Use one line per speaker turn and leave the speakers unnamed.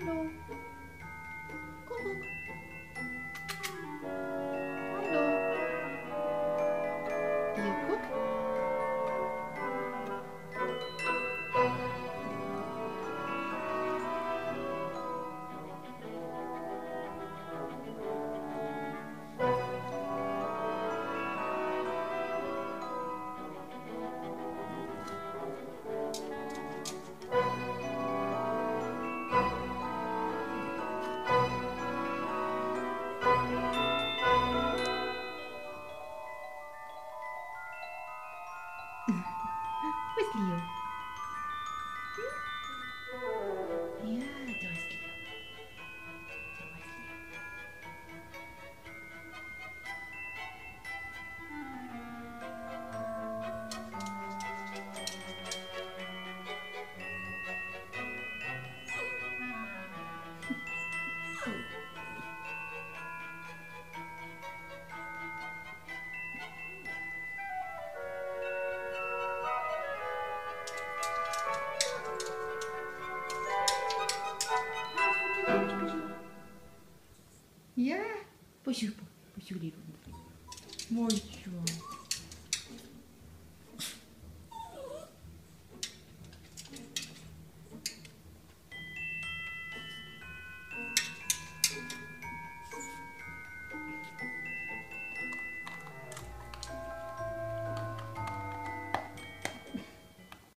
Hallo. Dursleyo. Hmm? Yeah, Dursleyo. Dursleyo. Я посюрпу, посюрирую. Мой чувак.